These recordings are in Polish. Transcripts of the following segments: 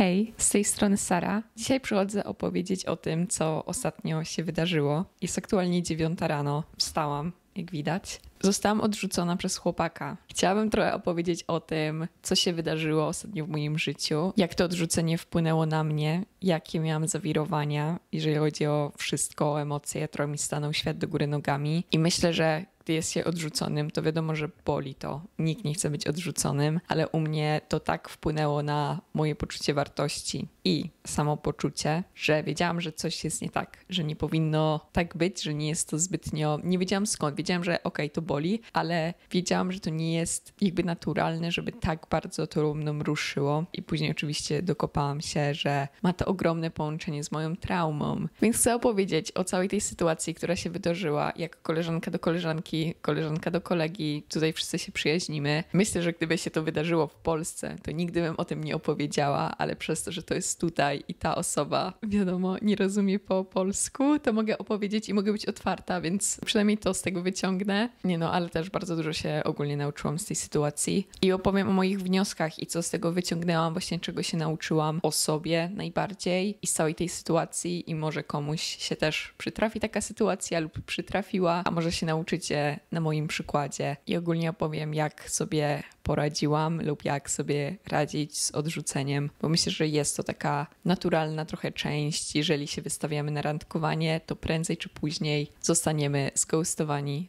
Hej, z tej strony Sara. Dzisiaj przychodzę opowiedzieć o tym, co ostatnio się wydarzyło. Jest aktualnie dziewiąta rano. Wstałam, jak widać. Zostałam odrzucona przez chłopaka. Chciałabym trochę opowiedzieć o tym, co się wydarzyło ostatnio w moim życiu, jak to odrzucenie wpłynęło na mnie, jakie miałam zawirowania, jeżeli chodzi o wszystko, o emocje, trochę mi stanął świat do góry nogami. I myślę, że gdy jest się odrzuconym, to wiadomo, że boli to. Nikt nie chce być odrzuconym, ale u mnie to tak wpłynęło na moje poczucie wartości i samopoczucie, że wiedziałam, że coś jest nie tak, że nie powinno tak być, że nie jest to zbytnio. Nie wiedziałam skąd. Wiedziałam, że okej, okay, to boli, ale wiedziałam, że to nie jest jakby naturalne, żeby tak bardzo to mną ruszyło. I później oczywiście dokopałam się, że ma to ogromne połączenie z moją traumą. Więc chcę opowiedzieć o całej tej sytuacji, która się wydarzyła, jak koleżanka do koleżanki, koleżanka do kolegi. Tutaj wszyscy się przyjaźnimy. Myślę, że gdyby się to wydarzyło w Polsce, to nigdy bym o tym nie opowiedziała, ale przez to, że to jest tutaj i ta osoba, wiadomo, nie rozumie po polsku, to mogę opowiedzieć i mogę być otwarta, więc przynajmniej to z tego wyciągnę. Nie no, ale też bardzo dużo się ogólnie nauczyłam z tej sytuacji. I opowiem o moich wnioskach i co z tego wyciągnęłam, właśnie czego się nauczyłam o sobie najbardziej i z całej tej sytuacji. I może komuś się też przytrafi taka sytuacja lub przytrafiła, a może się nauczycie na moim przykładzie. I ogólnie opowiem jak sobie poradziłam lub jak sobie radzić z odrzuceniem, bo myślę, że jest to taka naturalna trochę część. Jeżeli się wystawiamy na randkowanie, to prędzej czy później zostaniemy zghostowani,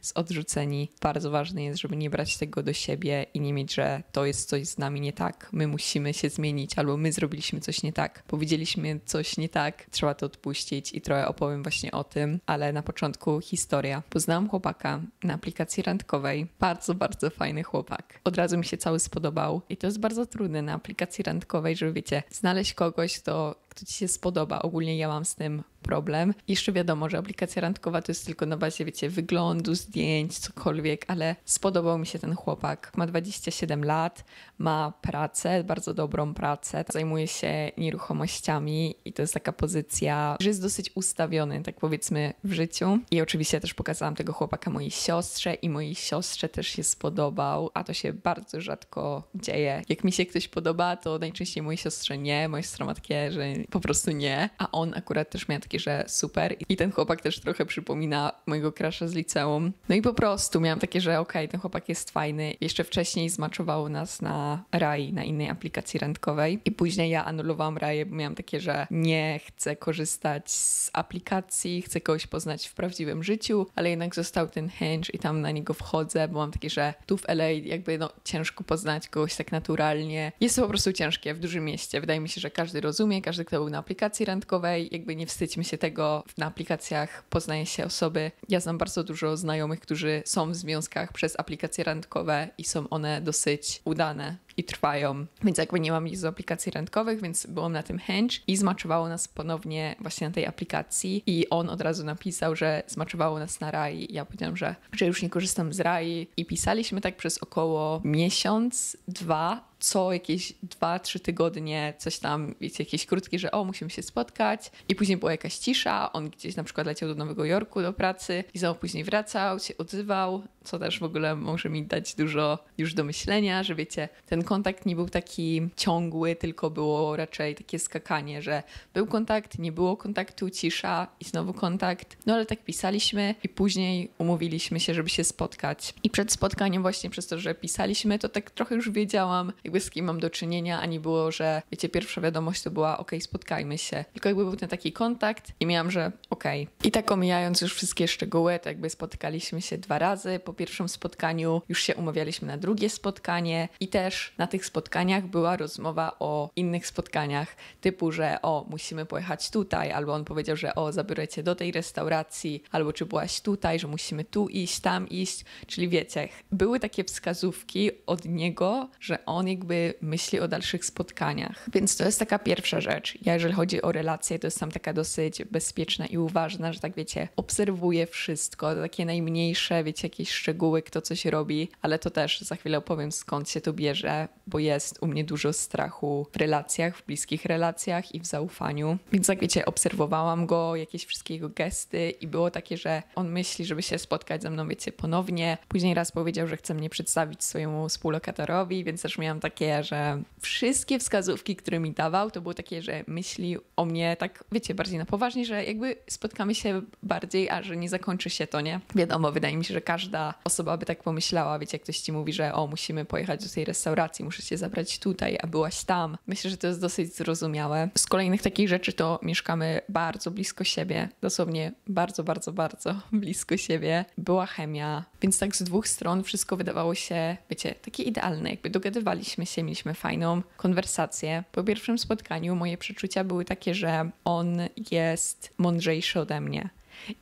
Bardzo ważne jest, żeby nie brać tego do siebie i nie mieć, że to jest coś z nami nie tak, my musimy się zmienić albo my zrobiliśmy coś nie tak, powiedzieliśmy coś nie tak, trzeba to odpuścić i trochę opowiem właśnie o tym, ale na początku historia. Poznałam chłopaka na aplikacji randkowej. Bardzo, bardzo fajny chłopak. Od razu mi się cały spodobał i to jest bardzo trudne na aplikacji randkowej, żeby wiecie, znaleźć kogoś, kto, kto ci się spodoba. Ogólnie ja mam z tym problem. Jeszcze wiadomo, że aplikacja randkowa to jest tylko na bazie, wiecie, wyglądu, zdjęć, cokolwiek, ale spodobał mi się ten chłopak. Ma 27 lat, ma pracę, bardzo dobrą pracę, zajmuje się nieruchomościami i to jest taka pozycja, że jest dosyć ustawiony, tak powiedzmy, w życiu. I oczywiście też pokazałam tego chłopaka mojej siostrze i mojej siostrze też się spodobał, a to się bardzo rzadko dzieje. Jak mi się ktoś podoba, to najczęściej mojej siostrze nie, moja siostra ma takie, że po prostu nie, a on akurat też miał takie, że super. I ten chłopak też trochę przypomina mojego krasza z liceum. No i po prostu miałam takie, że okej, okay, ten chłopak jest fajny. Jeszcze wcześniej zmaczowało nas na RAI, na innej aplikacji randkowej. I później ja anulowałam RAI, bo miałam takie, że nie chcę korzystać z aplikacji, chcę kogoś poznać w prawdziwym życiu, ale jednak został ten Hinge i tam na niego wchodzę, bo mam takie, że tu w LA jakby no ciężko poznać kogoś tak naturalnie. Jest to po prostu ciężkie w dużym mieście. Wydaje mi się, że każdy rozumie, każdy, kto był na aplikacji randkowej, jakby nie wstydźmy się tego. Na aplikacjach, poznaje się osoby. Ja znam bardzo dużo znajomych, którzy są w związkach przez aplikacje randkowe i są one dosyć udane i trwają. Więc jakby nie mam nic z aplikacji randkowych, więc byłam na tym Hinge i zmaczowało nas ponownie właśnie na tej aplikacji. I on od razu napisał, że zmaczowało nas na RAI. Ja powiedziałam, że, że już nie korzystam z RAI. I pisaliśmy tak przez około miesiąc, dwa co jakieś dwa, trzy tygodnie coś tam, wiecie, jakieś krótkie, że o, musimy się spotkać. I później była jakaś cisza, on gdzieś na przykład leciał do Nowego Jorku do pracy i znowu później wracał, się odzywał, co też w ogóle może mi dać dużo już do myślenia, że wiecie, ten kontakt nie był taki ciągły, tylko było raczej takie skakanie, że był kontakt, nie było kontaktu, cisza i znowu kontakt, no ale tak pisaliśmy i później umówiliśmy się, żeby się spotkać i przed spotkaniem właśnie przez to, że pisaliśmy, to tak trochę już wiedziałam, jakby z kim mam do czynienia, a nie było, że wiecie, pierwsza wiadomość to była ok, spotkajmy się. Tylko jakby był ten taki kontakt i miałam, że ok. I tak omijając już wszystkie szczegóły, to jakby spotkaliśmy się dwa razy. Po pierwszym spotkaniu już się umawialiśmy na drugie spotkanie i też na tych spotkaniach była rozmowa o innych spotkaniach, typu, że o, musimy pojechać tutaj, albo on powiedział, że o, zabiorę cię do tej restauracji, albo czy byłaś tutaj, że musimy tu iść, tam iść. Czyli wiecie, były takie wskazówki od niego, że on jakby myśli o dalszych spotkaniach. Więc to jest taka pierwsza rzecz. Ja, jeżeli chodzi o relacje, to jestem taka dosyć bezpieczna i uważna, że tak wiecie, obserwuję wszystko, takie najmniejsze, wiecie, jakieś szczegóły, kto coś robi, ale to też za chwilę opowiem skąd się to bierze, bo jest u mnie dużo strachu w relacjach, w bliskich relacjach i w zaufaniu. Więc jak wiecie, obserwowałam go, jakieś wszystkie jego gesty i było takie, że on myśli, żeby się spotkać ze mną, wiecie, ponownie. Później raz powiedział, że chce mnie przedstawić swojemu współlokatorowi, więc też miałam takie, że wszystkie wskazówki, które mi dawał, to było takie, że myśli o mnie tak, wiecie, bardziej na poważnie, że jakby spotkamy się bardziej, a że nie zakończy się to, nie? Wiadomo, wydaje mi się, że każda osoba by tak pomyślała, wiecie, jak ktoś ci mówi, że o, musimy pojechać do tej restauracji, muszę cię zabrać tutaj, a byłaś tam. Myślę, że to jest dosyć zrozumiałe. Z kolejnych takich rzeczy to mieszkamy bardzo blisko siebie, dosłownie bardzo, bardzo, bardzo blisko siebie. Była chemia, więc tak z dwóch stron wszystko wydawało się, wiecie, takie idealne. Jakby dogadywaliśmy się, mieliśmy fajną konwersację. Po pierwszym spotkaniu moje przeczucia były takie, że on jest mądrzejszy ode mnie.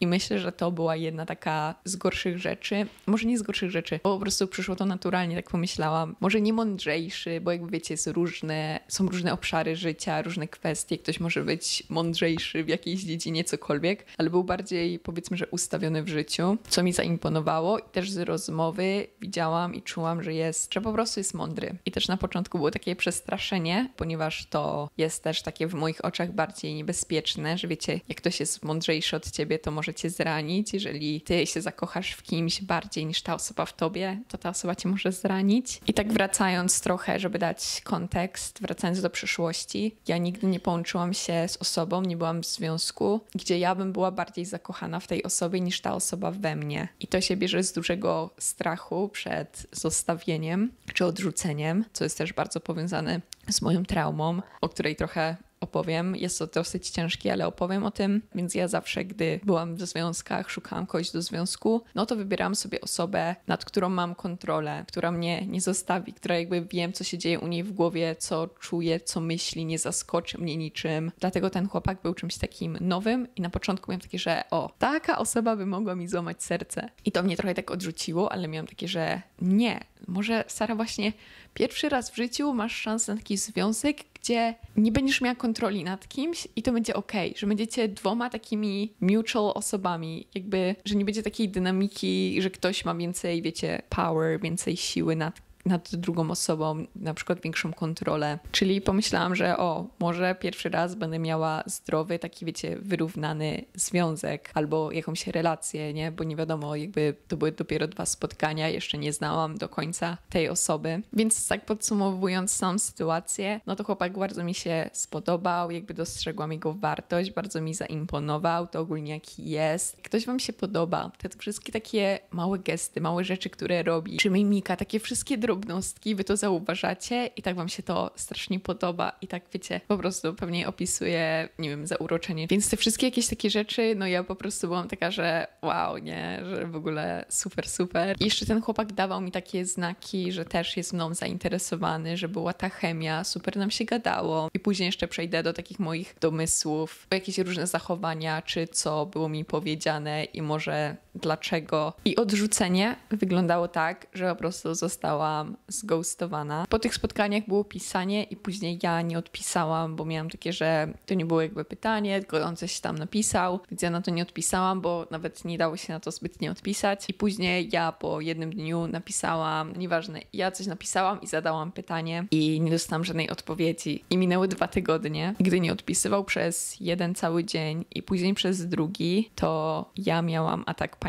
I myślę, że to była jedna taka z gorszych rzeczy. Może nie z gorszych rzeczy, bo po prostu przyszło to naturalnie, tak pomyślałam. Może nie mądrzejszy, bo jakby wiecie, różne, są różne obszary życia, różne kwestie. Ktoś może być mądrzejszy w jakiejś dziedzinie, cokolwiek, ale był bardziej, powiedzmy, że ustawiony w życiu, co mi zaimponowało. I też z rozmowy widziałam i czułam, że jest, że po prostu jest mądry. I też na początku było takie przestraszenie, ponieważ to jest też takie w moich oczach bardziej niebezpieczne, że wiecie, jak ktoś jest mądrzejszy od ciebie, to to może cię zranić. Jeżeli ty się zakochasz w kimś bardziej niż ta osoba w tobie, to ta osoba cię może zranić. I tak wracając trochę, żeby dać kontekst, wracając do przyszłości, ja nigdy nie połączyłam się z osobą, nie byłam w związku, gdzie ja bym była bardziej zakochana w tej osobie niż ta osoba we mnie. I to się bierze z dużego strachu przed zostawieniem czy odrzuceniem, co jest też bardzo powiązane z moją traumą, o której trochę opowiem. Jest to dosyć ciężkie, ale opowiem o tym. Więc ja zawsze, gdy byłam w związkach, szukałam kogoś do związku, no to wybierałam sobie osobę, nad którą mam kontrolę, która mnie nie zostawi, która jakby wiem, co się dzieje u niej w głowie, co czuje, co myśli, nie zaskoczy mnie niczym. Dlatego ten chłopak był czymś takim nowym i na początku miałam takie, że o, taka osoba by mogła mi złamać serce. I to mnie trochę tak odrzuciło, ale miałam takie, że nie, może Sara właśnie pierwszy raz w życiu masz szansę na taki związek, gdzie nie będziesz miała kontroli nad kimś i to będzie ok, że będziecie dwoma takimi mutual osobami, jakby, że nie będzie takiej dynamiki, że ktoś ma więcej, wiecie, power, więcej siły nad nad drugą osobą, na przykład większą kontrolę. Czyli pomyślałam, że o, może pierwszy raz będę miała zdrowy, taki wiecie, wyrównany związek albo jakąś relację, nie? Bo nie wiadomo, jakby to były dopiero dwa spotkania, jeszcze nie znałam do końca tej osoby. Więc tak podsumowując samą sytuację, no to chłopak bardzo mi się spodobał, jakby dostrzegłam jego wartość, bardzo mi zaimponował, to ogólnie jaki jest. Ktoś wam się podoba, te wszystkie takie małe gesty, małe rzeczy, które robi, czy mimika, takie wszystkie drobne drobnostki, wy to zauważacie i tak wam się to strasznie podoba i tak wiecie, po prostu pewnie opisuję, nie wiem, zauroczenie. Więc te wszystkie jakieś takie rzeczy, no ja po prostu byłam taka, że wow, nie, że w ogóle super, super. I jeszcze ten chłopak dawał mi takie znaki, że też jest mną zainteresowany, że była ta chemia, super nam się gadało. I później jeszcze przejdę do takich moich domysłów, jakieś różne zachowania, czy co było mi powiedziane i może dlaczego. I odrzucenie wyglądało tak, że po prostu zostałam zghostowana. Po tych spotkaniach było pisanie i później ja nie odpisałam, bo miałam takie, że to nie było jakby pytanie, tylko on coś tam napisał, więc ja na to nie odpisałam, bo nawet nie dało się na to zbytnie odpisać. I później ja po jednym dniu napisałam, nieważne, ja coś napisałam i zadałam pytanie i nie dostałam żadnej odpowiedzi. I minęły dwa tygodnie. Gdy nie odpisywał przez jeden cały dzień i później przez drugi, to ja miałam atak paniki.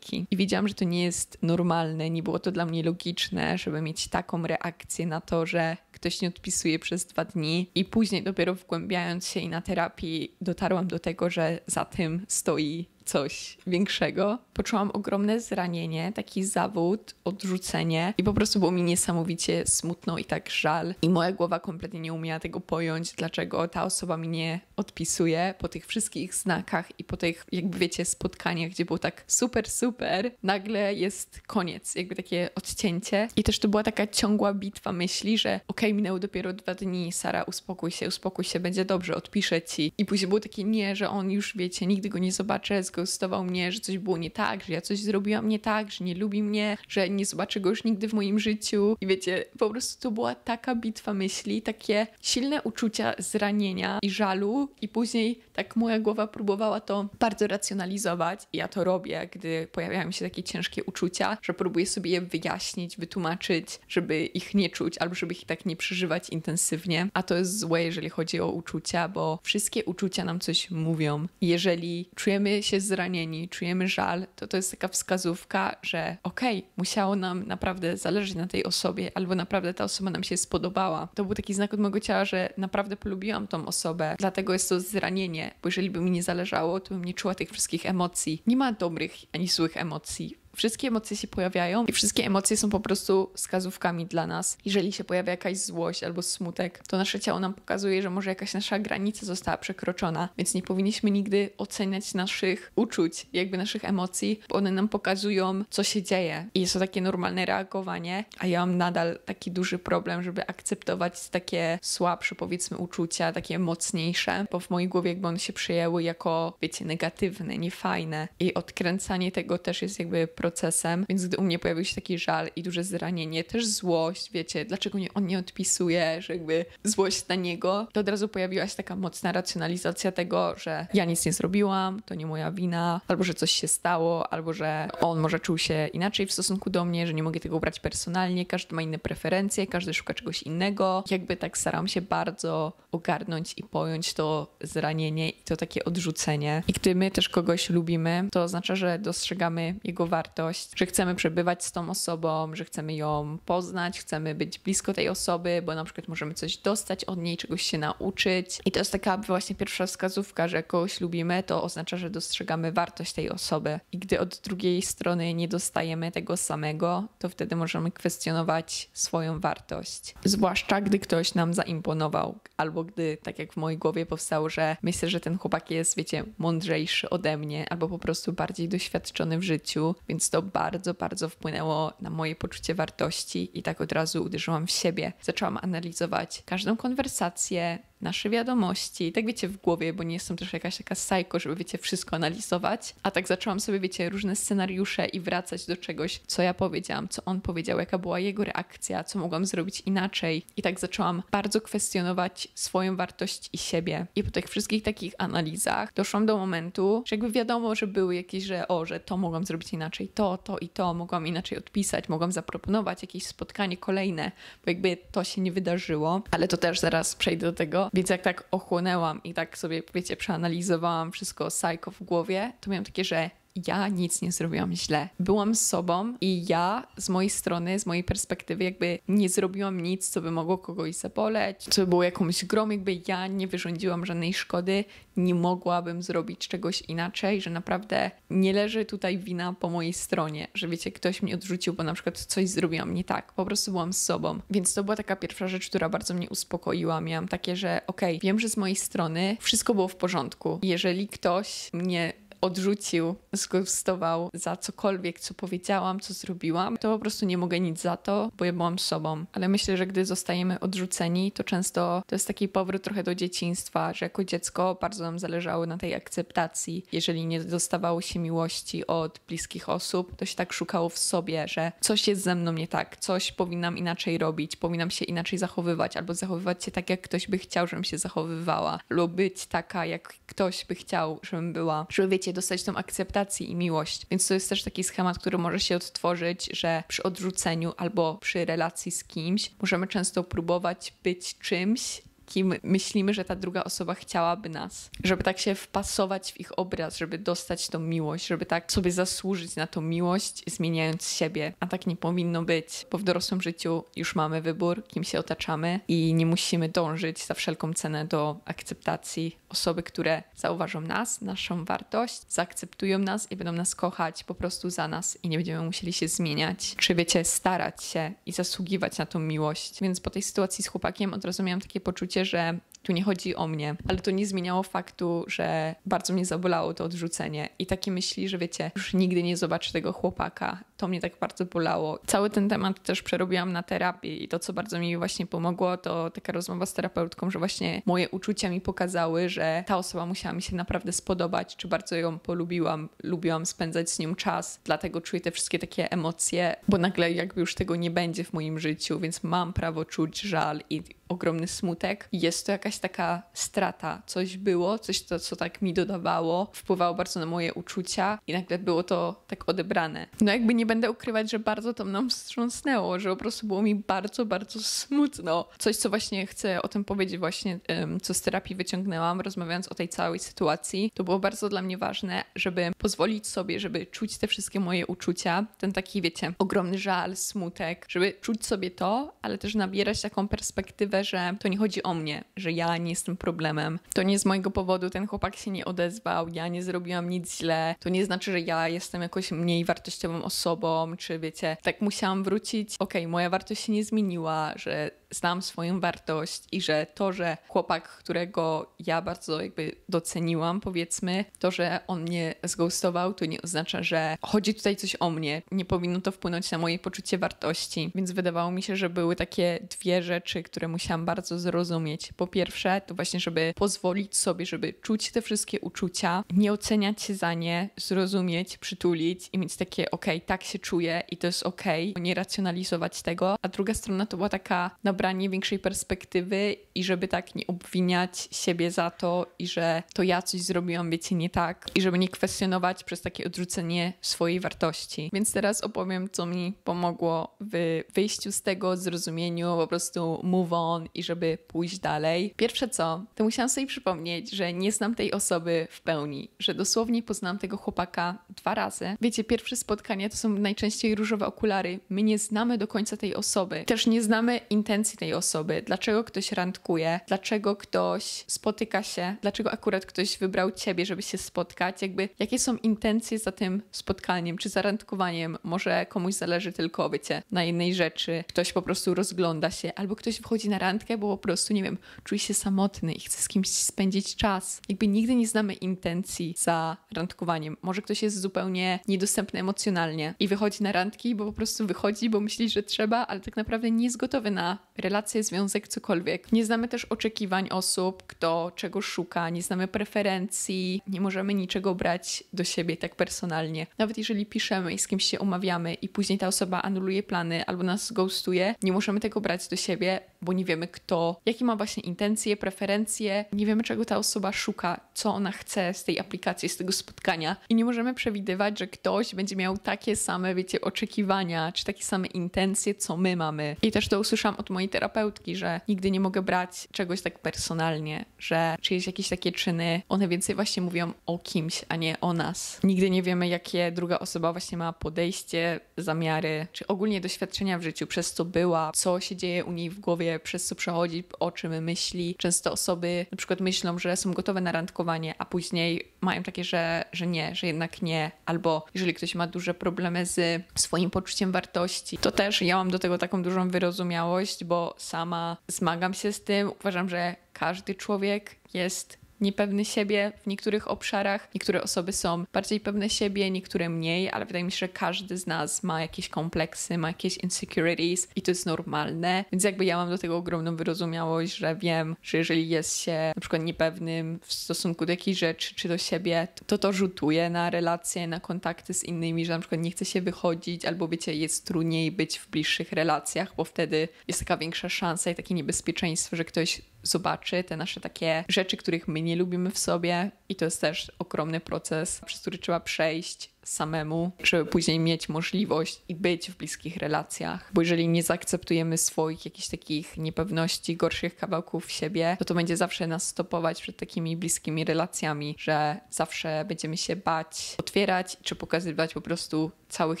I wiedziałam, że to nie jest normalne, nie było to dla mnie logiczne, żeby mieć taką reakcję na to, że ktoś nie odpisuje przez dwa dni. I później, dopiero wgłębiając się i na terapii, dotarłam do tego, że za tym stoi coś większego. Poczułam ogromne zranienie, taki zawód, odrzucenie i po prostu było mi niesamowicie smutno i tak żal. I moja głowa kompletnie nie umiała tego pojąć, dlaczego ta osoba mi nie odpisuje po tych wszystkich znakach i po tych, jakby wiecie, spotkaniach, gdzie było tak super, super, nagle jest koniec, jakby takie odcięcie. I też to była taka ciągła bitwa myśli, że okej, okay, minęły dopiero dwa dni, Sara, uspokój się, uspokój się, będzie dobrze, odpiszę ci. I później było takie nie, że on już, wiecie, nigdy go nie zobaczę, z zghostował mnie, że coś było nie tak, że ja coś zrobiłam nie tak, że nie lubi mnie, że nie zobaczę go już nigdy w moim życiu. I wiecie, po prostu to była taka bitwa myśli, takie silne uczucia zranienia i żalu i później tak moja głowa próbowała to bardzo racjonalizować i ja to robię, gdy pojawiają się takie ciężkie uczucia, że próbuję sobie je wyjaśnić, wytłumaczyć, żeby ich nie czuć albo żeby ich tak nie przeżywać intensywnie. A to jest złe, jeżeli chodzi o uczucia, bo wszystkie uczucia nam coś mówią. Jeżeli czujemy się zranieni, czujemy żal, to to jest taka wskazówka, że okej, okay, musiało nam naprawdę zależeć na tej osobie, albo naprawdę ta osoba nam się spodobała. To był taki znak od mojego ciała, że naprawdę polubiłam tą osobę, dlatego jest to zranienie, bo jeżeli by mi nie zależało, to bym nie czuła tych wszystkich emocji. Nie ma dobrych ani złych emocji wszystkie emocje się pojawiają i wszystkie emocje są po prostu wskazówkami dla nas. Jeżeli się pojawia jakaś złość albo smutek, to nasze ciało nam pokazuje, że może jakaś nasza granica została przekroczona, więc nie powinniśmy nigdy oceniać naszych uczuć, jakby naszych emocji, bo one nam pokazują, co się dzieje. I jest to takie normalne reagowanie, a ja mam nadal taki duży problem, żeby akceptować takie słabsze, powiedzmy, uczucia, takie mocniejsze, bo w mojej głowie jakby one się przyjęły jako, wiecie, negatywne, niefajne. I odkręcanie tego też jest jakby procesem, więc gdy u mnie pojawił się taki żal i duże zranienie, też złość, wiecie, dlaczego nie, on nie odpisuje, że jakby złość na niego, to od razu pojawiła się taka mocna racjonalizacja tego, że ja nic nie zrobiłam, to nie moja wina, albo że coś się stało, albo że on może czuł się inaczej w stosunku do mnie, że nie mogę tego brać personalnie, każdy ma inne preferencje, każdy szuka czegoś innego. Jakby tak staram się bardzo ogarnąć i pojąć to zranienie i to takie odrzucenie. I gdy my też kogoś lubimy, to oznacza, że dostrzegamy jego wartość wartość, że chcemy przebywać z tą osobą, że chcemy ją poznać, chcemy być blisko tej osoby, bo na przykład możemy coś dostać od niej, czegoś się nauczyć. I to jest taka właśnie pierwsza wskazówka, że kogoś lubimy, to oznacza, że dostrzegamy wartość tej osoby. I gdy od drugiej strony nie dostajemy tego samego, to wtedy możemy kwestionować swoją wartość. Zwłaszcza gdy ktoś nam zaimponował, albo gdy, tak jak w mojej głowie powstało, że myślę, że ten chłopak jest, wiecie, mądrzejszy ode mnie, albo po prostu bardziej doświadczony w życiu, więc to bardzo, bardzo wpłynęło na moje poczucie wartości i tak od razu uderzyłam w siebie. Zaczęłam analizować każdą konwersację, nasze wiadomości, tak wiecie, w głowie, bo nie jestem też jakaś taka psycho, żeby wiecie, wszystko analizować, a tak zaczęłam sobie, wiecie, różne scenariusze i wracać do czegoś, co ja powiedziałam, co on powiedział, jaka była jego reakcja, co mogłam zrobić inaczej. I tak zaczęłam bardzo kwestionować swoją wartość i siebie. I po tych wszystkich takich analizach doszłam do momentu, że jakby wiadomo, że były jakieś, że o, że to mogłam zrobić inaczej, to, to i to, mogłam inaczej odpisać, mogłam zaproponować jakieś spotkanie kolejne, bo jakby to się nie wydarzyło, ale to też zaraz przejdę do tego, więc jak tak ochłonęłam i tak sobie, wiecie, przeanalizowałam wszystko psycho w głowie, to miałam takie, że ja nic nie zrobiłam źle. Byłam sobą i ja z mojej strony, z mojej perspektywy, jakby nie zrobiłam nic, co by mogło kogoś zaboleć, co by było jakąś grą, jakby ja nie wyrządziłam żadnej szkody, nie mogłabym zrobić czegoś inaczej, że naprawdę nie leży tutaj wina po mojej stronie, że wiecie, ktoś mnie odrzucił, bo na przykład coś zrobiłam nie tak. Po prostu byłam sobą. Więc to była taka pierwsza rzecz, która bardzo mnie uspokoiła. Miałam takie, że okej, okay, wiem, że z mojej strony wszystko było w porządku. Jeżeli ktoś mnie odrzucił, zgustował za cokolwiek, co powiedziałam, co zrobiłam, to po prostu nie mogę nic za to, bo ja byłam sobą. Ale myślę, że gdy zostajemy odrzuceni, to często to jest taki powrót trochę do dzieciństwa, że jako dziecko bardzo nam zależało na tej akceptacji. Jeżeli nie dostawało się miłości od bliskich osób, to się tak szukało w sobie, że coś jest ze mną nie tak, coś powinnam inaczej robić, powinnam się inaczej zachowywać, albo zachowywać się tak, jak ktoś by chciał, żebym się zachowywała, lub być taka, jak ktoś by chciał, żebym była. Żeby wiecie, dostać tą akceptację i miłość. Więc to jest też taki schemat, który może się odtworzyć, że przy odrzuceniu albo przy relacji z kimś możemy często próbować być czymś, kim myślimy, że ta druga osoba chciałaby nas. Żeby tak się wpasować w ich obraz, żeby dostać tą miłość, żeby tak sobie zasłużyć na tą miłość, zmieniając siebie. A tak nie powinno być, bo w dorosłym życiu już mamy wybór, kim się otaczamy i nie musimy dążyć za wszelką cenę do akceptacji osoby, które zauważą nas, naszą wartość, zaakceptują nas i będą nas kochać po prostu za nas i nie będziemy musieli się zmieniać. Czy wiecie, starać się i zasługiwać na tą miłość. Więc po tej sytuacji z chłopakiem od razu miałam takie poczucie, że tu nie chodzi o mnie, ale to nie zmieniało faktu, że bardzo mnie zabolało to odrzucenie i takie myśli, że wiecie, już nigdy nie zobaczę tego chłopaka, to mnie tak bardzo bolało. Cały ten temat też przerobiłam na terapii i to, co bardzo mi właśnie pomogło, to taka rozmowa z terapeutką, że właśnie moje uczucia mi pokazały, że ta osoba musiała mi się naprawdę spodobać, czy bardzo ją polubiłam, lubiłam spędzać z nią czas, dlatego czuję te wszystkie takie emocje, bo nagle jakby już tego nie będzie w moim życiu, więc mam prawo czuć żal i ogromny smutek. Jest to jakaś taka strata. Coś było, coś to, co tak mi dodawało, wpływało bardzo na moje uczucia i nagle było to tak odebrane. No jakby nie będę ukrywać, że bardzo to mną wstrząsnęło, że po prostu było mi bardzo, bardzo smutno. Coś, co właśnie chcę o tym powiedzieć właśnie, co z terapii wyciągnęłam, rozmawiając o tej całej sytuacji, to było bardzo dla mnie ważne, żeby pozwolić sobie, żeby czuć te wszystkie moje uczucia, ten taki, wiecie, ogromny żal, smutek, żeby czuć sobie to, ale też nabierać taką perspektywę że to nie chodzi o mnie, że ja nie jestem problemem. To nie z mojego powodu ten chłopak się nie odezwał, ja nie zrobiłam nic źle. To nie znaczy, że ja jestem jakoś mniej wartościową osobą, czy wiecie, tak musiałam wrócić. Okej, okay, moja wartość się nie zmieniła, że znam swoją wartość i że to, że chłopak, którego ja bardzo jakby doceniłam, powiedzmy, to, że on mnie zghostował, to nie oznacza, że chodzi tutaj coś o mnie. Nie powinno to wpłynąć na moje poczucie wartości. Więc wydawało mi się, że były takie dwie rzeczy, które musiałam bardzo zrozumieć. Po pierwsze, to właśnie, żeby pozwolić sobie, żeby czuć te wszystkie uczucia, nie oceniać się za nie, zrozumieć, przytulić i mieć takie, okej, okay, tak się czuję i to jest okej, okay, nie racjonalizować tego. A druga strona to była taka nabranie większej perspektywy i żeby tak nie obwiniać siebie za to i że to ja coś zrobiłam, wiecie, nie tak i żeby nie kwestionować przez takie odrzucenie swojej wartości. Więc teraz opowiem, co mi pomogło w wyjściu z tego, zrozumieniu, po prostu move on i żeby pójść dalej. Pierwsze co, to musiałam sobie przypomnieć, że nie znam tej osoby w pełni, że dosłownie poznałam tego chłopaka dwa razy. Wiecie, pierwsze spotkania to są najczęściej różowe okulary. My nie znamy do końca tej osoby. Też nie znamy intencji tej osoby. Dlaczego ktoś randkuje? Dlaczego ktoś spotyka się? Dlaczego akurat ktoś wybrał ciebie, żeby się spotkać? Jakby, jakie są intencje za tym spotkaniem, czy za randkowaniem? Może komuś zależy tylko, wiecie, na jednej rzeczy. Ktoś po prostu rozgląda się, albo ktoś wchodzi na randkę, bo po prostu, nie wiem, czuje się samotny i chce z kimś spędzić czas. Jakby nigdy nie znamy intencji za randkowaniem. Może ktoś jest zupełnie niedostępny emocjonalnie i wychodzi na randki, bo po prostu wychodzi, bo myśli, że trzeba, ale tak naprawdę nie jest gotowy na relację, związek, cokolwiek. Nie znamy też oczekiwań osób, kto czego szuka, nie znamy preferencji, nie możemy niczego brać do siebie tak personalnie. Nawet jeżeli piszemy i z kimś się umawiamy i później ta osoba anuluje plany albo nas ghostuje, nie możemy tego brać do siebie, bo nie wiemy kto, jakie ma właśnie intencje, preferencje, nie wiemy czego ta osoba szuka, co ona chce z tej aplikacji, z tego spotkania i nie możemy przewidywać, że ktoś będzie miał takie same, wiecie, oczekiwania, czy takie same intencje, co my mamy. I też to usłyszałam od mojej terapeutki, że nigdy nie mogę brać czegoś tak personalnie, że czyjeś jakieś takie czyny, one więcej właśnie mówią o kimś, a nie o nas. Nigdy nie wiemy, jakie druga osoba właśnie ma podejście, zamiary, czy ogólnie doświadczenia w życiu, przez co była, co się dzieje u niej w głowie, przez co przechodzi, o czym myśli. Często osoby na przykład myślą, że są gotowe na randkowanie, a później mają takie, że, że nie, że jednak nie. Albo jeżeli ktoś ma duże problemy z swoim poczuciem wartości, to też ja mam do tego taką dużą wyrozumiałość, bo sama zmagam się z tym. Uważam, że każdy człowiek jest niepewny siebie w niektórych obszarach. Niektóre osoby są bardziej pewne siebie, niektóre mniej, ale wydaje mi się, że każdy z nas ma jakieś kompleksy, ma jakieś insecurities i to jest normalne. Więc jakby ja mam do tego ogromną wyrozumiałość, że wiem, że jeżeli jest się na przykład niepewnym w stosunku do jakiejś rzeczy czy do siebie, to to rzutuje na relacje, na kontakty z innymi, że na przykład nie chce się wychodzić albo wiecie, jest trudniej być w bliższych relacjach, bo wtedy jest taka większa szansa i takie niebezpieczeństwo, że ktoś zobaczy te nasze takie rzeczy, których my nie lubimy w sobie i to jest też ogromny proces, przez który trzeba przejść samemu, żeby później mieć możliwość i być w bliskich relacjach. Bo jeżeli nie zaakceptujemy swoich jakichś takich niepewności, gorszych kawałków siebie, to to będzie zawsze nas stopować przed takimi bliskimi relacjami, że zawsze będziemy się bać otwierać czy pokazywać po prostu całych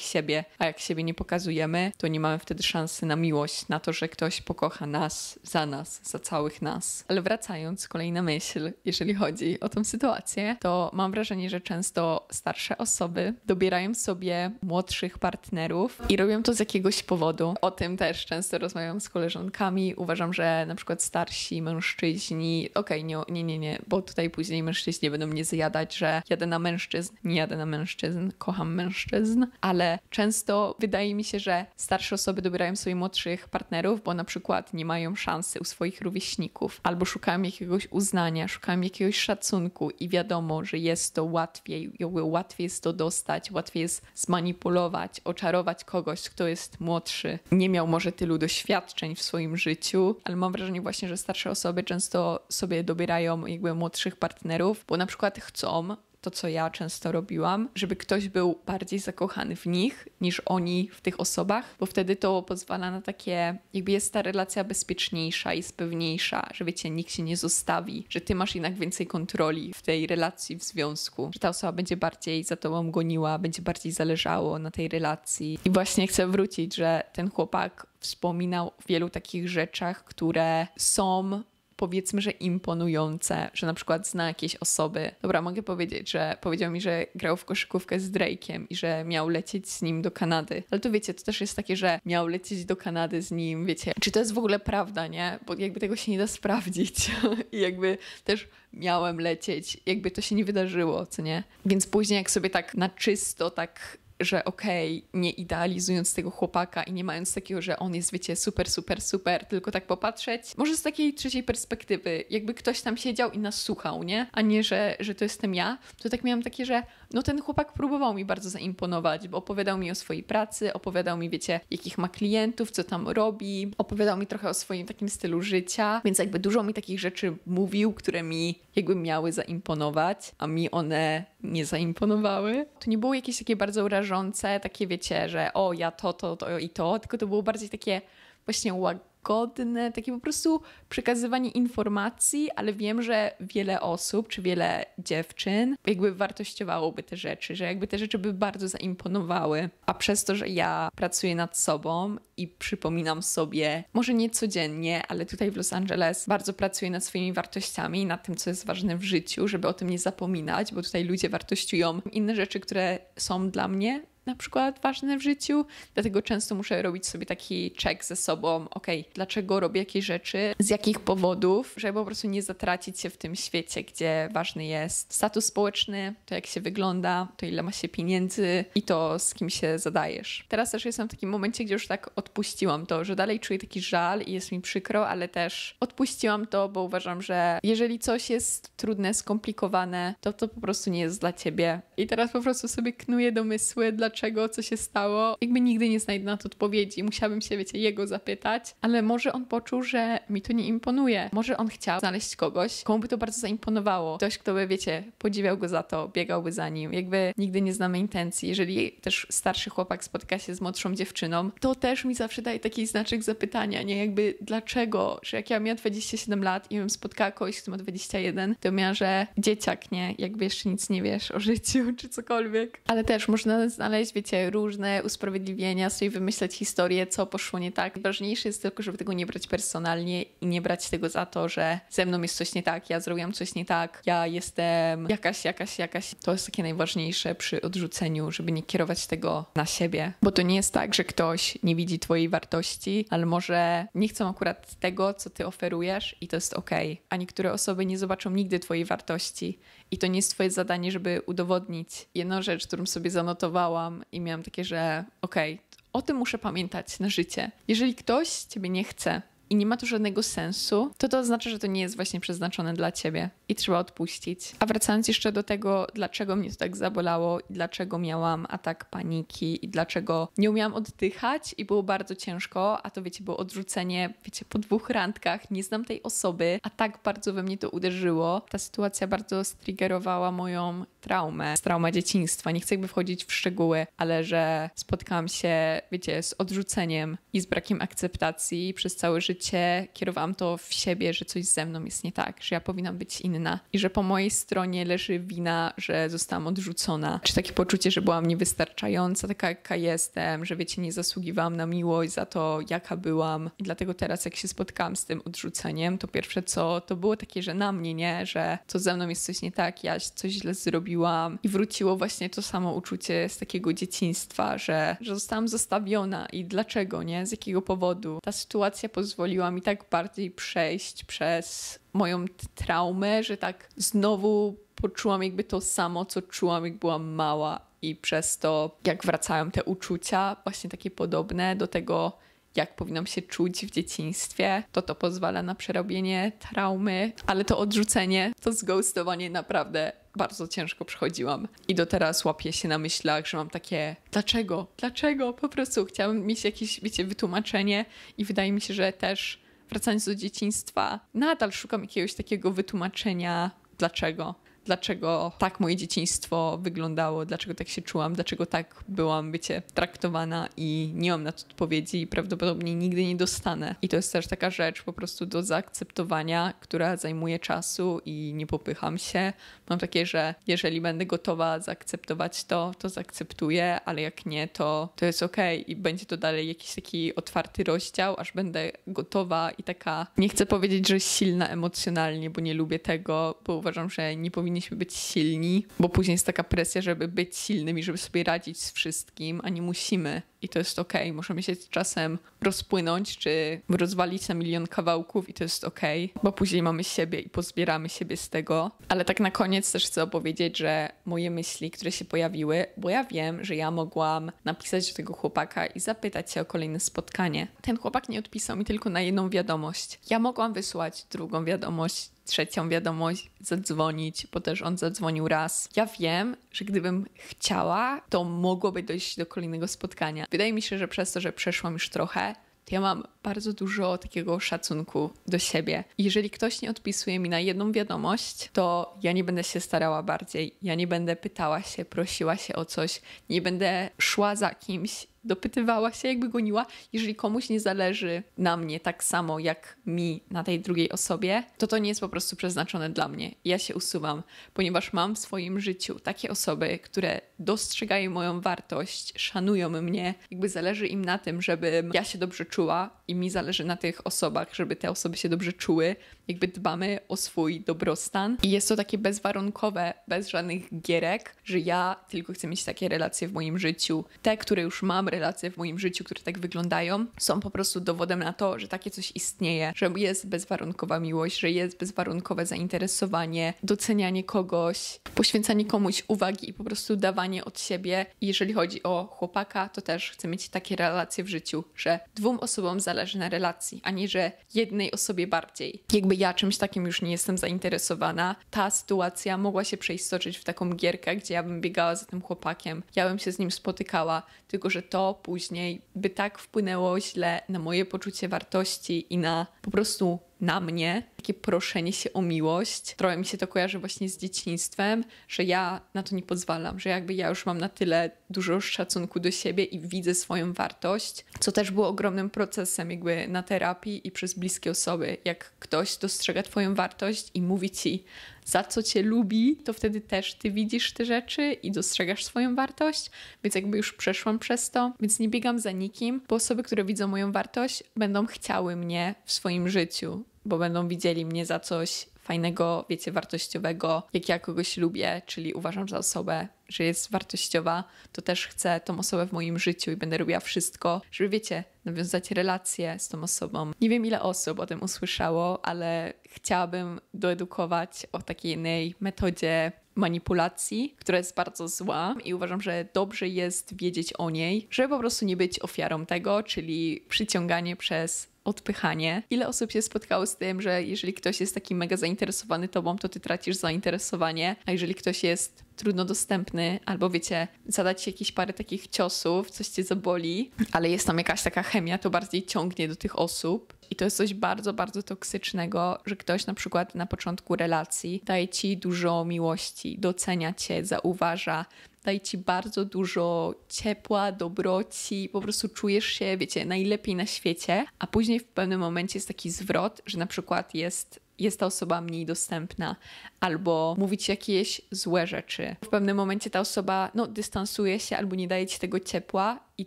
siebie, a jak siebie nie pokazujemy, to nie mamy wtedy szansy na miłość, na to, że ktoś pokocha nas za nas, za całych nas. Ale wracając, kolejna myśl, jeżeli chodzi o tą sytuację, to mam wrażenie, że często starsze osoby dobierają sobie młodszych partnerów i robią to z jakiegoś powodu. O tym też często rozmawiam z koleżankami. Uważam, że na przykład starsi mężczyźni, okej, okay, nie, nie, nie, nie, bo tutaj później mężczyźni będą mnie zjadać, że jadę na mężczyzn. Nie jadę na mężczyzn, kocham mężczyzn, ale często wydaje mi się, że starsze osoby dobierają sobie młodszych partnerów, bo na przykład nie mają szansy u swoich rówieśników, albo szukają jakiegoś uznania, szukają jakiegoś szacunku i wiadomo, że jest to łatwiej, łatwiej jest to dostać, łatwiej jest zmanipulować, oczarować kogoś, kto jest młodszy, nie miał może tylu doświadczeń w swoim życiu, ale mam wrażenie właśnie, że starsze osoby często sobie dobierają jakby młodszych partnerów, bo na przykład chcą to, co ja często robiłam, żeby ktoś był bardziej zakochany w nich niż oni w tych osobach, bo wtedy to pozwala na takie, jakby jest ta relacja bezpieczniejsza, jest pewniejsza, że wiecie, nikt się nie zostawi, że ty masz jednak więcej kontroli w tej relacji, w związku, że ta osoba będzie bardziej za tobą goniła, będzie bardziej zależało na tej relacji. I właśnie chcę wrócić, że ten chłopak wspominał o wielu takich rzeczach, które są powiedzmy, że imponujące, że na przykład zna jakieś osoby. Dobra, mogę powiedzieć, że powiedział mi, że grał w koszykówkę z Drake'iem i że miał lecieć z nim do Kanady. Ale to wiecie, to też jest takie, że miał lecieć do Kanady z nim, wiecie. Czy to jest w ogóle prawda, nie? Bo jakby tego się nie da sprawdzić. I jakby też miałem lecieć, jakby to się nie wydarzyło, co nie? Więc później jak sobie tak na czysto, tak że okej, okay, nie idealizując tego chłopaka i nie mając takiego, że on jest, wiecie, super, super, super, tylko tak popatrzeć, może z takiej trzeciej perspektywy, jakby ktoś tam siedział i nas słuchał, nie? A nie, że, że to jestem ja, to tak miałam takie, że no ten chłopak próbował mi bardzo zaimponować, bo opowiadał mi o swojej pracy, opowiadał mi, wiecie, jakich ma klientów, co tam robi, opowiadał mi trochę o swoim takim stylu życia, więc jakby dużo mi takich rzeczy mówił, które mi jakby miały zaimponować, a mi one nie zaimponowały. To nie było jakieś takie bardzo urażące, takie wiecie, że o ja to, to, to i to, tylko to było bardziej takie właśnie godne, takie po prostu przekazywanie informacji, ale wiem, że wiele osób, czy wiele dziewczyn jakby wartościowałoby te rzeczy, że jakby te rzeczy by bardzo zaimponowały. A przez to, że ja pracuję nad sobą i przypominam sobie, może nie codziennie, ale tutaj w Los Angeles bardzo pracuję nad swoimi wartościami, nad tym, co jest ważne w życiu, żeby o tym nie zapominać, bo tutaj ludzie wartościują inne rzeczy, które są dla mnie na przykład ważne w życiu, dlatego często muszę robić sobie taki check ze sobą, ok, dlaczego robię jakieś rzeczy, z jakich powodów, żeby po prostu nie zatracić się w tym świecie, gdzie ważny jest status społeczny, to jak się wygląda, to ile ma się pieniędzy i to z kim się zadajesz. Teraz też jestem w takim momencie, gdzie już tak odpuściłam to, że dalej czuję taki żal i jest mi przykro, ale też odpuściłam to, bo uważam, że jeżeli coś jest trudne, skomplikowane, to to po prostu nie jest dla ciebie. I teraz po prostu sobie knuję domysły, dlaczego dlaczego, co się stało. Jakby nigdy nie znajdę na to odpowiedzi. Musiałabym się, wiecie, jego zapytać, ale może on poczuł, że mi to nie imponuje. Może on chciał znaleźć kogoś, komu by to bardzo zaimponowało. Ktoś, kto by, wiecie, podziwiał go za to, biegałby za nim. Jakby nigdy nie znamy intencji. Jeżeli też starszy chłopak spotyka się z młodszą dziewczyną, to też mi zawsze daje taki znaczek zapytania, nie? Jakby dlaczego, że jak ja miałam 27 lat i bym spotkała kogoś, kto ma 21, to miała, że dzieciak, nie? Jakby jeszcze nic nie wiesz o życiu czy cokolwiek. Ale też można znaleźć znaleźć, wiecie, różne usprawiedliwienia, sobie wymyśleć historię, co poszło nie tak. Ważniejsze jest tylko, żeby tego nie brać personalnie i nie brać tego za to, że ze mną jest coś nie tak, ja zrobiłam coś nie tak, ja jestem jakaś, jakaś, jakaś. To jest takie najważniejsze przy odrzuceniu, żeby nie kierować tego na siebie. Bo to nie jest tak, że ktoś nie widzi twojej wartości, ale może nie chcą akurat tego, co ty oferujesz i to jest ok. A niektóre osoby nie zobaczą nigdy twojej wartości i to nie jest twoje zadanie, żeby udowodnić. Jedna rzecz, którą sobie zanotowałam i miałam takie, że okej, okay, o tym muszę pamiętać na życie. Jeżeli ktoś ciebie nie chce, i nie ma to żadnego sensu, to to oznacza, że to nie jest właśnie przeznaczone dla ciebie i trzeba odpuścić. A wracając jeszcze do tego, dlaczego mnie to tak zabolało i dlaczego miałam atak paniki i dlaczego nie umiałam oddychać i było bardzo ciężko, a to wiecie, było odrzucenie, wiecie, po dwóch randkach, nie znam tej osoby, a tak bardzo we mnie to uderzyło. Ta sytuacja bardzo striggerowała moją traumę, z trauma dzieciństwa. Nie chcę jakby wchodzić w szczegóły, ale że spotkałam się, wiecie, z odrzuceniem i z brakiem akceptacji przez całe życie życie kierowałam to w siebie, że coś ze mną jest nie tak, że ja powinnam być inna i że po mojej stronie leży wina, że zostałam odrzucona. Czy takie poczucie, że byłam niewystarczająca, taka jaka jestem, że wiecie, nie zasługiwałam na miłość za to, jaka byłam. I dlatego teraz, jak się spotkałam z tym odrzuceniem, to pierwsze co, to było takie, że na mnie, nie, że to ze mną jest coś nie tak, ja coś źle zrobiłam. I wróciło właśnie to samo uczucie z takiego dzieciństwa, że, że zostałam zostawiona i dlaczego, nie? Z jakiego powodu? Ta sytuacja pozwoliła mi tak bardziej przejść przez moją traumę, że tak znowu poczułam jakby to samo, co czułam, jak byłam mała. I przez to, jak wracają te uczucia, właśnie takie podobne do tego, jak powinnam się czuć w dzieciństwie, to to pozwala na przerobienie traumy, ale to odrzucenie, to zghostowanie naprawdę bardzo ciężko przechodziłam. I do teraz łapię się na myślach, że mam takie dlaczego? Dlaczego? Po prostu chciałam mieć jakieś, wiecie, wytłumaczenie i wydaje mi się, że też wracając do dzieciństwa, nadal szukam jakiegoś takiego wytłumaczenia dlaczego dlaczego tak moje dzieciństwo wyglądało, dlaczego tak się czułam, dlaczego tak byłam, bycie traktowana i nie mam na to odpowiedzi i prawdopodobnie nigdy nie dostanę. I to jest też taka rzecz po prostu do zaakceptowania, która zajmuje czasu i nie popycham się. Mam takie, że jeżeli będę gotowa zaakceptować to, to zaakceptuję, ale jak nie, to, to jest okej okay. i będzie to dalej jakiś taki otwarty rozdział, aż będę gotowa i taka, nie chcę powiedzieć, że silna emocjonalnie, bo nie lubię tego, bo uważam, że nie powinien powinniśmy być silni, bo później jest taka presja, żeby być silnym i żeby sobie radzić z wszystkim, a nie musimy i to jest ok. Możemy się czasem rozpłynąć czy rozwalić na milion kawałków i to jest ok, bo później mamy siebie i pozbieramy siebie z tego. Ale tak na koniec też chcę opowiedzieć, że moje myśli, które się pojawiły, bo ja wiem, że ja mogłam napisać do tego chłopaka i zapytać się o kolejne spotkanie. Ten chłopak nie odpisał mi tylko na jedną wiadomość. Ja mogłam wysłać drugą wiadomość, trzecią wiadomość, zadzwonić, bo też on zadzwonił raz. Ja wiem, że gdybym chciała, to mogłoby dojść do kolejnego spotkania. Wydaje mi się, że przez to, że przeszłam już trochę, to ja mam bardzo dużo takiego szacunku do siebie. Jeżeli ktoś nie odpisuje mi na jedną wiadomość, to ja nie będę się starała bardziej. Ja nie będę pytała się, prosiła się o coś, nie będę szła za kimś dopytywała się, jakby goniła. Jeżeli komuś nie zależy na mnie tak samo jak mi na tej drugiej osobie, to to nie jest po prostu przeznaczone dla mnie. Ja się usuwam, ponieważ mam w swoim życiu takie osoby, które dostrzegają moją wartość, szanują mnie, jakby zależy im na tym, żebym ja się dobrze czuła i mi zależy na tych osobach, żeby te osoby się dobrze czuły. Jakby dbamy o swój dobrostan i jest to takie bezwarunkowe, bez żadnych gierek, że ja tylko chcę mieć takie relacje w moim życiu. Te, które już mam relacje w moim życiu, które tak wyglądają, są po prostu dowodem na to, że takie coś istnieje, że jest bezwarunkowa miłość, że jest bezwarunkowe zainteresowanie, docenianie kogoś, poświęcanie komuś uwagi i po prostu dawanie od siebie. I jeżeli chodzi o chłopaka, to też chcę mieć takie relacje w życiu, że dwóm osobom zależy na relacji, a nie że jednej osobie bardziej. Jakby ja czymś takim już nie jestem zainteresowana, ta sytuacja mogła się przeistoczyć w taką gierkę, gdzie ja bym biegała za tym chłopakiem, ja bym się z nim spotykała, tylko że to później by tak wpłynęło źle na moje poczucie wartości i na po prostu na mnie, takie proszenie się o miłość. Trochę mi się to kojarzy właśnie z dzieciństwem, że ja na to nie pozwalam, że jakby ja już mam na tyle dużo szacunku do siebie i widzę swoją wartość, co też było ogromnym procesem jakby na terapii i przez bliskie osoby. Jak ktoś dostrzega twoją wartość i mówi ci, za co cię lubi, to wtedy też ty widzisz te rzeczy i dostrzegasz swoją wartość, więc jakby już przeszłam przez to, więc nie biegam za nikim, bo osoby, które widzą moją wartość, będą chciały mnie w swoim życiu, bo będą widzieli mnie za coś fajnego, wiecie, wartościowego, jak ja kogoś lubię, czyli uważam za osobę, że jest wartościowa, to też chcę tą osobę w moim życiu i będę robiła wszystko, żeby, wiecie, nawiązać relacje z tą osobą. Nie wiem, ile osób o tym usłyszało, ale chciałabym doedukować o takiej innej metodzie manipulacji, która jest bardzo zła i uważam, że dobrze jest wiedzieć o niej, żeby po prostu nie być ofiarą tego, czyli przyciąganie przez odpychanie. Ile osób się spotkało z tym, że jeżeli ktoś jest taki mega zainteresowany tobą, to ty tracisz zainteresowanie, a jeżeli ktoś jest trudno dostępny, albo wiecie, zadać ci jakieś parę takich ciosów, coś cię zaboli, ale jest tam jakaś taka chemia, to bardziej ciągnie do tych osób. I to jest coś bardzo, bardzo toksycznego, że ktoś na przykład na początku relacji daje ci dużo miłości, docenia cię, zauważa, daje ci bardzo dużo ciepła, dobroci, po prostu czujesz się, wiecie, najlepiej na świecie, a później w pewnym momencie jest taki zwrot, że na przykład jest jest ta osoba mniej dostępna, albo mówić jakieś złe rzeczy. W pewnym momencie ta osoba no, dystansuje się albo nie daje ci tego ciepła, i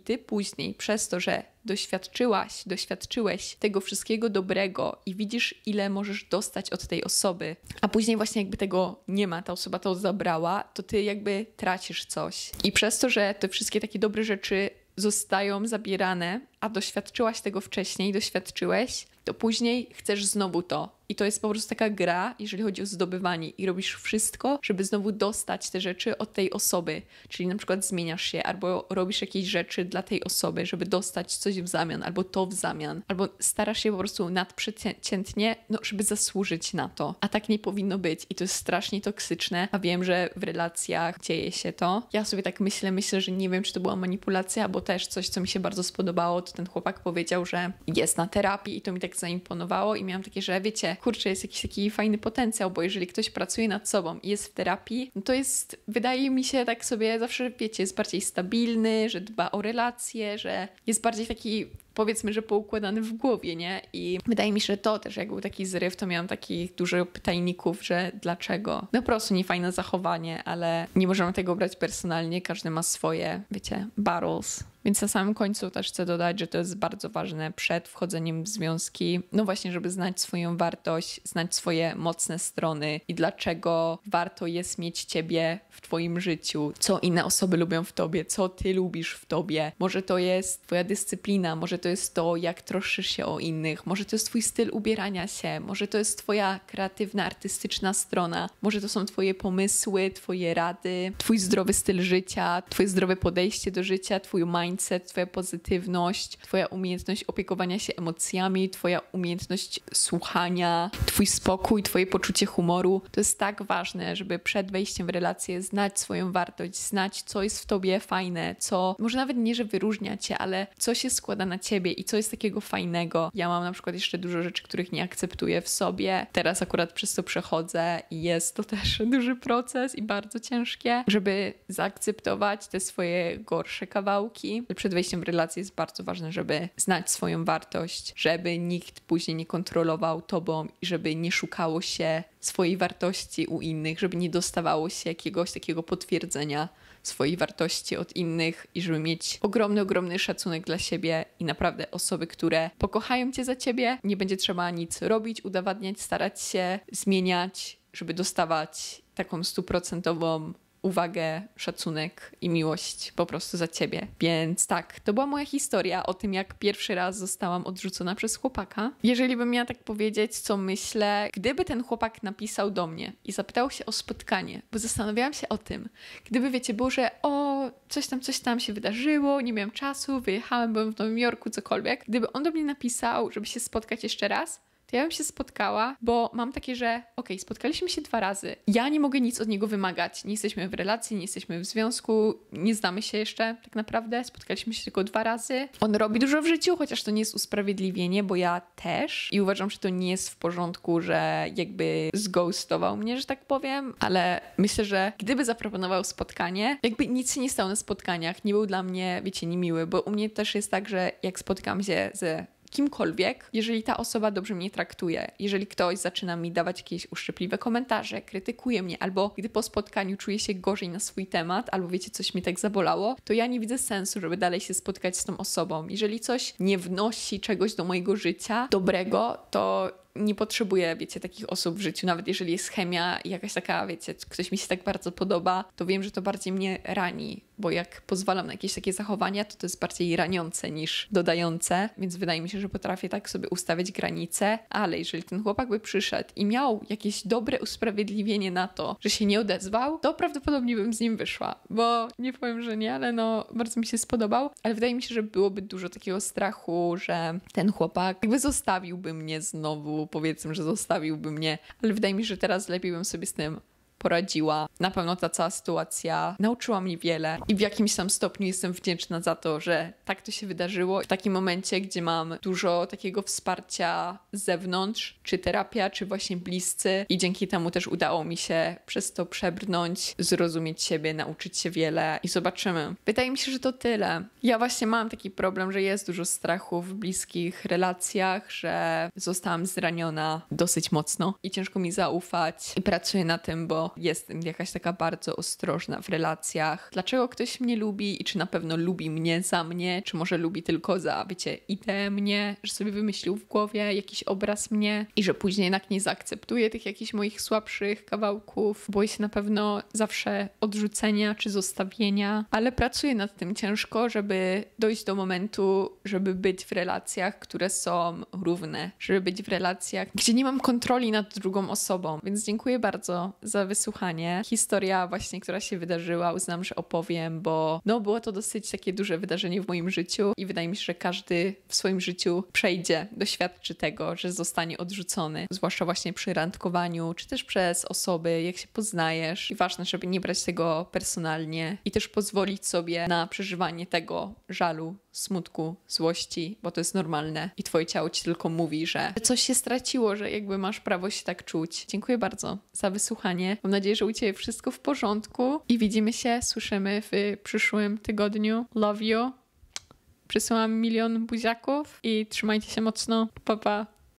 ty później, przez to, że doświadczyłaś, doświadczyłeś tego wszystkiego dobrego i widzisz, ile możesz dostać od tej osoby, a później właśnie jakby tego nie ma, ta osoba to zabrała, to ty jakby tracisz coś. I przez to, że te wszystkie takie dobre rzeczy zostają zabierane, a doświadczyłaś tego wcześniej, doświadczyłeś, to później chcesz znowu to. I to jest po prostu taka gra, jeżeli chodzi o zdobywanie, i robisz wszystko, żeby znowu dostać te rzeczy od tej osoby. Czyli na przykład zmieniasz się, albo robisz jakieś rzeczy dla tej osoby, żeby dostać coś w zamian, albo to w zamian, albo starasz się po prostu nadprzeciętnie, no, żeby zasłużyć na to. A tak nie powinno być, i to jest strasznie toksyczne. A wiem, że w relacjach dzieje się to. Ja sobie tak myślę, myślę, że nie wiem, czy to była manipulacja, bo też coś, co mi się bardzo spodobało, to ten chłopak powiedział, że jest na terapii, i to mi tak zaimponowało, i miałam takie, że wiecie, kurczę, jest jakiś taki fajny potencjał, bo jeżeli ktoś pracuje nad sobą i jest w terapii, no to jest, wydaje mi się, tak sobie zawsze, wiecie, jest bardziej stabilny, że dba o relacje, że jest bardziej taki powiedzmy, że poukładany w głowie, nie? I wydaje mi się, że to też jak był taki zryw, to miałam takich dużo pytajników, że dlaczego? No po prostu niefajne zachowanie, ale nie możemy tego brać personalnie, każdy ma swoje, wiecie, battles, więc na samym końcu też chcę dodać, że to jest bardzo ważne przed wchodzeniem w związki, no właśnie, żeby znać swoją wartość, znać swoje mocne strony i dlaczego warto jest mieć ciebie w twoim życiu, co inne osoby lubią w tobie, co ty lubisz w tobie. Może to jest twoja dyscyplina, może to jest to, jak troszysz się o innych, może to jest twój styl ubierania się, może to jest twoja kreatywna, artystyczna strona, może to są twoje pomysły, twoje rady, twój zdrowy styl życia, twoje zdrowe podejście do życia, twój mind mindset, twoja pozytywność, twoja umiejętność opiekowania się emocjami, twoja umiejętność słuchania, twój spokój, twoje poczucie humoru. To jest tak ważne, żeby przed wejściem w relację znać swoją wartość, znać co jest w tobie fajne, co może nawet nie, że wyróżnia cię, ale co się składa na ciebie i co jest takiego fajnego. Ja mam na przykład jeszcze dużo rzeczy, których nie akceptuję w sobie. Teraz akurat przez to przechodzę i jest to też duży proces i bardzo ciężkie, żeby zaakceptować te swoje gorsze kawałki, przed wejściem w relację jest bardzo ważne, żeby znać swoją wartość, żeby nikt później nie kontrolował tobą i żeby nie szukało się swojej wartości u innych, żeby nie dostawało się jakiegoś takiego potwierdzenia swojej wartości od innych i żeby mieć ogromny, ogromny szacunek dla siebie i naprawdę osoby, które pokochają cię za ciebie, nie będzie trzeba nic robić, udowadniać, starać się zmieniać, żeby dostawać taką stuprocentową uwagę, szacunek i miłość po prostu za ciebie. Więc tak, to była moja historia o tym, jak pierwszy raz zostałam odrzucona przez chłopaka. Jeżeli bym miała tak powiedzieć, co myślę, gdyby ten chłopak napisał do mnie i zapytał się o spotkanie, bo zastanawiałam się o tym, gdyby wiecie, było, że o, coś tam, coś tam się wydarzyło, nie miałam czasu, wyjechałem, byłem w Nowym Jorku, cokolwiek. Gdyby on do mnie napisał, żeby się spotkać jeszcze raz, ja bym się spotkała, bo mam takie, że okej, okay, spotkaliśmy się dwa razy. Ja nie mogę nic od niego wymagać. Nie jesteśmy w relacji, nie jesteśmy w związku, nie znamy się jeszcze tak naprawdę. Spotkaliśmy się tylko dwa razy. On robi dużo w życiu, chociaż to nie jest usprawiedliwienie, bo ja też. I uważam, że to nie jest w porządku, że jakby zghostował mnie, że tak powiem, ale myślę, że gdyby zaproponował spotkanie, jakby nic się nie stało na spotkaniach, nie był dla mnie, wiecie, niemiły, bo u mnie też jest tak, że jak spotkam się ze kimkolwiek, jeżeli ta osoba dobrze mnie traktuje, jeżeli ktoś zaczyna mi dawać jakieś uszczypliwe komentarze, krytykuje mnie, albo gdy po spotkaniu czuję się gorzej na swój temat, albo wiecie, coś mi tak zabolało, to ja nie widzę sensu, żeby dalej się spotkać z tą osobą. Jeżeli coś nie wnosi czegoś do mojego życia dobrego, to nie potrzebuję, wiecie, takich osób w życiu, nawet jeżeli jest chemia i jakaś taka, wiecie, ktoś mi się tak bardzo podoba, to wiem, że to bardziej mnie rani, bo jak pozwalam na jakieś takie zachowania, to to jest bardziej raniące niż dodające, więc wydaje mi się, że potrafię tak sobie ustawiać granice, ale jeżeli ten chłopak by przyszedł i miał jakieś dobre usprawiedliwienie na to, że się nie odezwał, to prawdopodobnie bym z nim wyszła, bo nie powiem, że nie, ale no bardzo mi się spodobał, ale wydaje mi się, że byłoby dużo takiego strachu, że ten chłopak jakby zostawiłby mnie znowu powiedzmy, że zostawiłby mnie, ale wydaje mi się, że teraz lepiej bym sobie z tym poradziła. Na pewno ta cała sytuacja nauczyła mnie wiele i w jakimś tam stopniu jestem wdzięczna za to, że tak to się wydarzyło. W takim momencie, gdzie mam dużo takiego wsparcia z zewnątrz, czy terapia, czy właśnie bliscy i dzięki temu też udało mi się przez to przebrnąć, zrozumieć siebie, nauczyć się wiele i zobaczymy. Wydaje mi się, że to tyle. Ja właśnie mam taki problem, że jest dużo strachu w bliskich relacjach, że zostałam zraniona dosyć mocno i ciężko mi zaufać i pracuję na tym, bo jestem jakaś taka bardzo ostrożna w relacjach. Dlaczego ktoś mnie lubi i czy na pewno lubi mnie za mnie, czy może lubi tylko za, wiecie, ideę mnie, że sobie wymyślił w głowie jakiś obraz mnie i że później jednak nie zaakceptuje tych jakichś moich słabszych kawałków. Boję się na pewno zawsze odrzucenia czy zostawienia, ale pracuję nad tym ciężko, żeby dojść do momentu, żeby być w relacjach, które są równe, żeby być w relacjach, gdzie nie mam kontroli nad drugą osobą. Więc dziękuję bardzo za wysłuchanie. Historia właśnie, która się wydarzyła, uznam, że opowiem, bo no było to dosyć takie duże wydarzenie w moim życiu i wydaje mi się, że każdy w swoim życiu przejdzie, doświadczy tego, że zostanie odrzucony, zwłaszcza właśnie przy randkowaniu, czy też przez osoby, jak się poznajesz. I ważne, żeby nie brać tego personalnie i też pozwolić sobie na przeżywanie tego żalu, smutku, złości, bo to jest normalne i twoje ciało ci tylko mówi, że coś się straciło, że jakby masz prawo się tak czuć. Dziękuję bardzo za wysłuchanie. Mam nadzieję, że u ciebie wszystko w porządku i widzimy się, słyszymy w przyszłym tygodniu. Love you. Przysyłam milion buziaków i trzymajcie się mocno. Pa, pa.